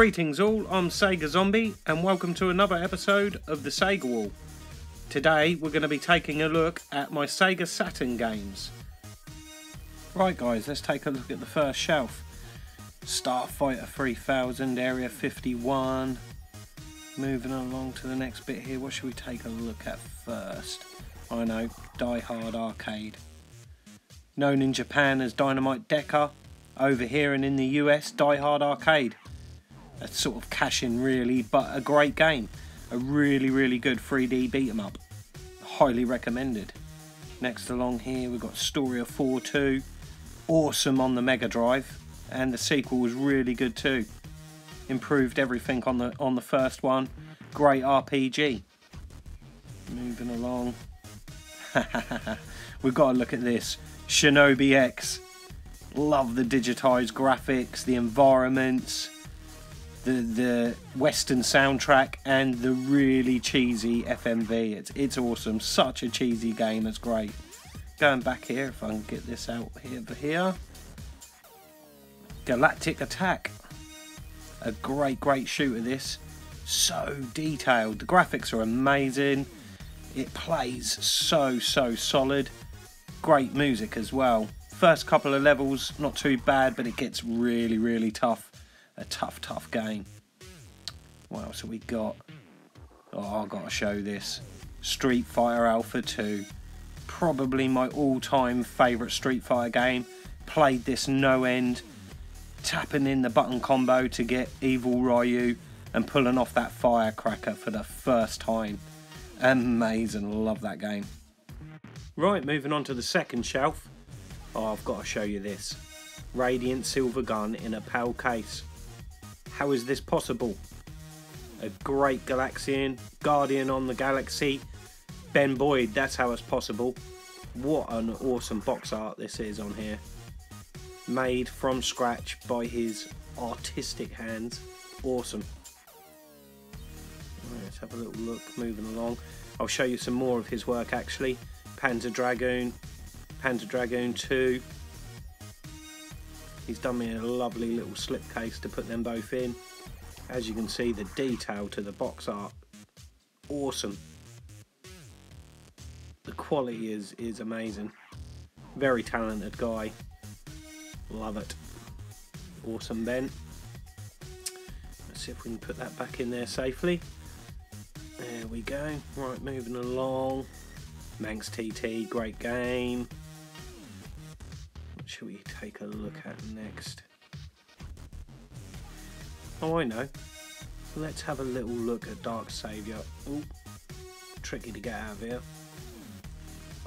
Greetings all, I'm Sega Zombie and welcome to another episode of the Sega Wall. Today we're going to be taking a look at my Sega Saturn games. Right guys, let's take a look at the first shelf. Starfighter 3000, Area 51. Moving along to the next bit here, what should we take a look at first? I know, Die Hard Arcade. Known in Japan as Dynamite Deka, over here and in the US, Die Hard Arcade. A sort of cash in really, but a great game. A really, really good 3D beat 'em up. Highly recommended. Next along here, we've got Story of Thor 2. Awesome on the Mega Drive, and the sequel was really good too. Improved everything on the on the first one. Great RPG. Moving along. We've got to look at this. Shinobi X. Love the digitized graphics, the environments, the the western soundtrack, and the really cheesy FMV. It's it's awesome. Such a cheesy game. It's great. Going back here, if I can get this out here, over here. Galactic Attack. A great, great shooter. This so detailed. The graphics are amazing. It plays so so solid. Great music as well. First couple of levels not too bad, but it gets really really tough. A tough tough game. What else have we got? Oh, I've got to show this. Street Fighter Alpha 2. Probably my all-time favourite Street Fighter game. Played this no end. Tapping in the button combo to get Evil Ryu and pulling off that firecracker for the first time. Amazing, love that game. Right, moving on to the second shelf. Oh, I've got to show you this. Radiant Silvergun in a PAL case. How is this possible? A great Galaxian, Guardian on the Galaxy, Ben Boyd, that's how it's possible. What an awesome box art this is on here. Made from scratch by his artistic hands. Awesome. Let's have a little look moving along. I'll show you some more of his work actually. Panzer Dragoon, Panzer Dragoon 2. He's done me a lovely little slipcase to put them both in. As you can see, the detail to the box art, awesome. The quality is, is amazing. Very talented guy. Love it. Awesome Ben. Let's see if we can put that back in there safely. There we go. Right, moving along. Manx TT, great game. What should we take a look at next? Oh, I know. Let's have a little look at Dark Saviour. Ooh, tricky to get out of here.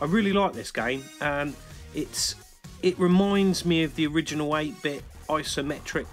I really like this game. Um, it's it reminds me of the original 8-bit isometric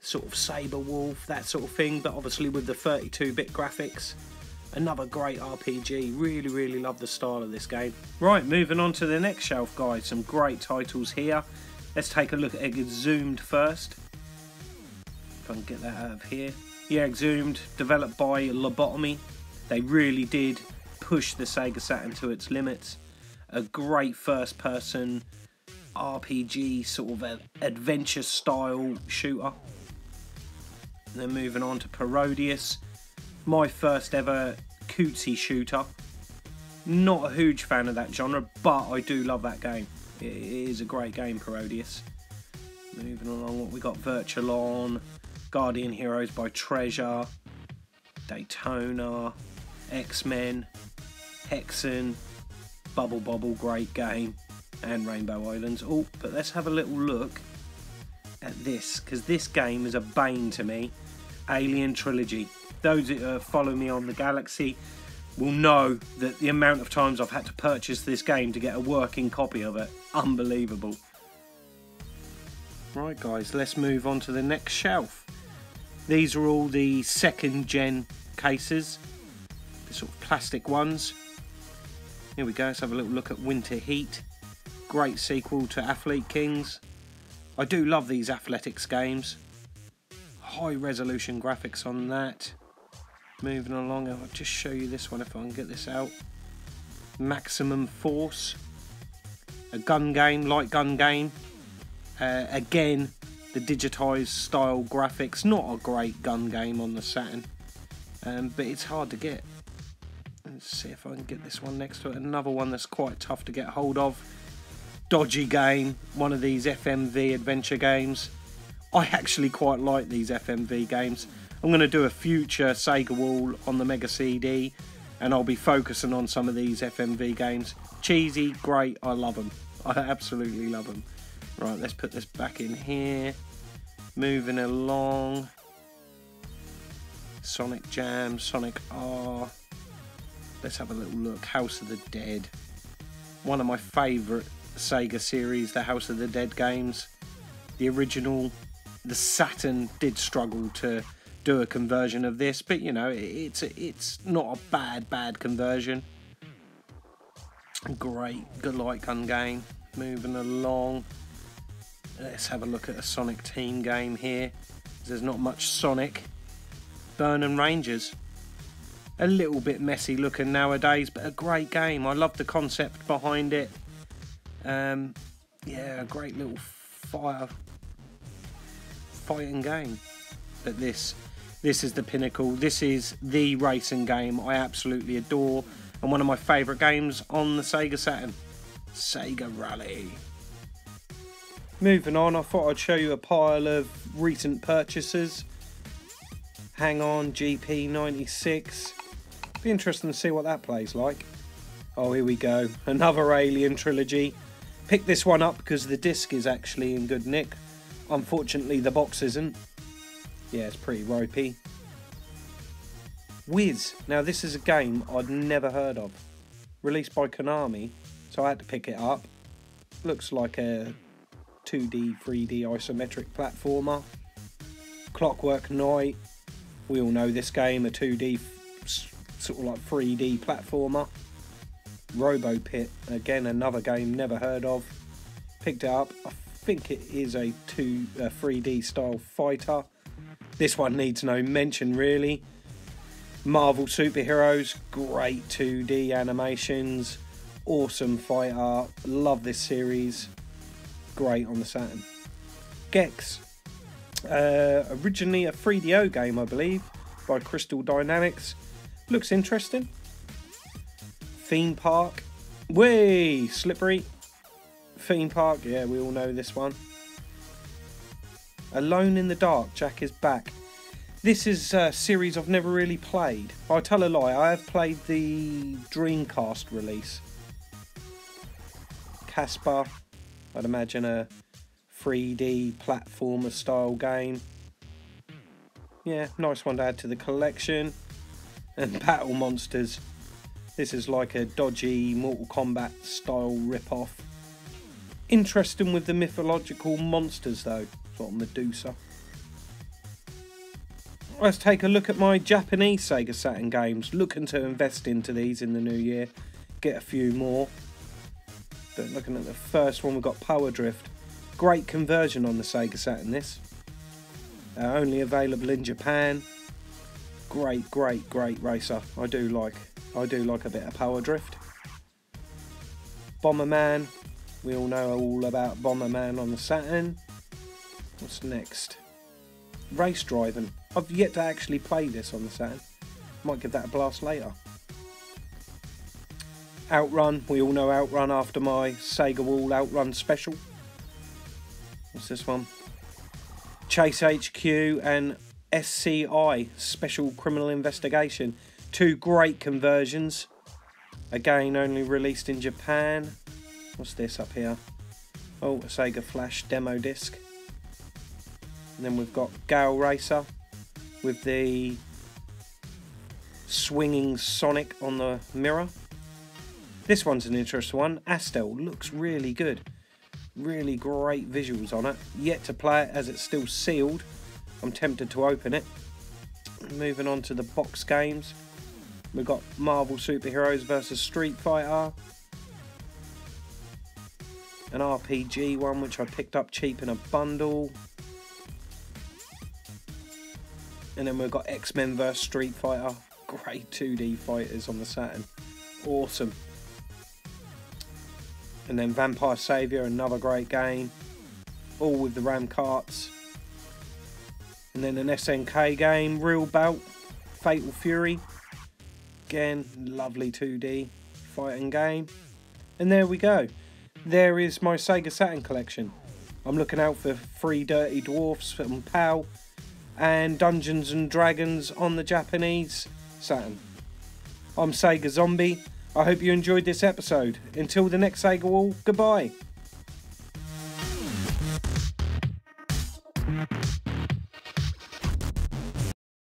sort of Sabre Wulf, that sort of thing, but obviously with the 32-bit graphics. Another great RPG. Really, really love the style of this game. Right, moving on to the next shelf, guys. Some great titles here. Let's take a look at Exhumed first. If I can get that out of here. Yeah, Exhumed, developed by Lobotomy. They really did push the Sega Saturn to its limits. A great first person RPG sort of adventure style shooter. And then moving on to Parodius, my first ever cutesy shooter. Not a huge fan of that genre, but I do love that game. It is a great game, Parodius. Moving along, what we got Virtualon, Guardian Heroes by Treasure, Daytona, X Men, Hexen, Bubble Bobble, great game, and Rainbow Islands. Oh, but let's have a little look at this, because this game is a bane to me. Alien Trilogy. Those that uh, follow me on the Galaxy will know that the amount of times I've had to purchase this game to get a working copy of it. Unbelievable. Right guys, let's move on to the next shelf. These are all the second gen cases, the sort of plastic ones. Here we go, let's have a little look at Winter Heat. Great sequel to Athlete Kings. I do love these athletics games. High resolution graphics on that. Moving along, I'll just show you this one if I can get this out. Maximum Force. A gun game, light gun game. Uh, again, the digitized style graphics. Not a great gun game on the Saturn, um, but it's hard to get. Let's see if I can get this one next to it. Another one that's quite tough to get hold of. Dodgy game, one of these FMV adventure games. I actually quite like these FMV games. I'm going to do a future Sega Wall on the Mega CD and I'll be focusing on some of these FMV games. Cheesy, great, I love them. I absolutely love them. Right, let's put this back in here. Moving along. Sonic Jam, Sonic R. Let's have a little look. House of the Dead. One of my favourite Sega series, the House of the Dead games. The original, the Saturn did struggle to do a conversion of this, but you know, it's it's not a bad bad conversion. Great, good light gun game. Moving along. Let's have a look at a Sonic Team game here. There's not much Sonic. Burning Rangers. A little bit messy looking nowadays, but a great game. I love the concept behind it. Um, yeah, a great little fire fighting game. But this this is the pinnacle. This is the racing game I absolutely adore and one of my favourite games on the Sega Saturn. Sega Rally. Moving on, I thought I'd show you a pile of recent purchases. Hang on, GP96. Be interesting to see what that plays like. Oh, here we go. Another Alien trilogy. Pick this one up because the disc is actually in good nick. Unfortunately, the box isn't. Yeah, it's pretty ropey. Whiz. Now, this is a game I'd never heard of. Released by Konami, so I had to pick it up. Looks like a 2D, 3D isometric platformer. Clockwork Knight. We all know this game, a 2D, sort of like 3D platformer. Robo Pit, again another game never heard of. Picked it up. I think it is a 2 a 3D style fighter. This one needs no mention really. Marvel superheroes, great 2D animations, awesome fight art. Love this series. Great on the Saturn. Gex, uh, originally a 3DO game, I believe, by Crystal Dynamics. Looks interesting. Theme Park. Way slippery. Theme Park, yeah, we all know this one. Alone in the Dark, Jack is back. This is a series I've never really played. I tell a lie, I have played the Dreamcast release. Casper, I'd imagine a 3D platformer style game. Yeah, nice one to add to the collection. And Battle Monsters. This is like a dodgy Mortal Kombat style rip-off. Interesting with the mythological monsters though got Medusa. Let's take a look at my Japanese Sega Saturn games. Looking to invest into these in the new year. Get a few more. But looking at the first one, we've got Power Drift. Great conversion on the Sega Saturn this. Uh, only available in Japan. Great, great, great racer. I do like I do like a bit of Power Drift. Bomberman. We all know all about Bomberman on the Saturn. What's next? Race driving. I've yet to actually play this on the Saturn. Might give that a blast later. Outrun. We all know Outrun after my Sega Wall Outrun special. What's this one? Chase HQ and SCI Special Criminal Investigation. Two great conversions. Again, only released in Japan. What's this up here? Oh, a Sega Flash demo disc. And then we've got Gale Racer with the swinging Sonic on the mirror. This one's an interesting one. Astal looks really good. Really great visuals on it. Yet to play it as it's still sealed. I'm tempted to open it. Moving on to the box games. We've got Marvel Superheroes versus Street Fighter. An RPG one which I picked up cheap in a bundle. And then we've got X Men vs Street Fighter. Great 2D fighters on the Saturn. Awesome. And then Vampire Savior, another great game. All with the Ram carts. And then an SNK game, Real Bout, Fatal Fury. Again, lovely 2D fighting game. And there we go. There is my Sega Saturn collection. I'm looking out for Three Dirty Dwarfs from PAL and Dungeons and Dragons on the Japanese Saturn. I'm Sega Zombie. I hope you enjoyed this episode. Until the next Sega Wall, goodbye.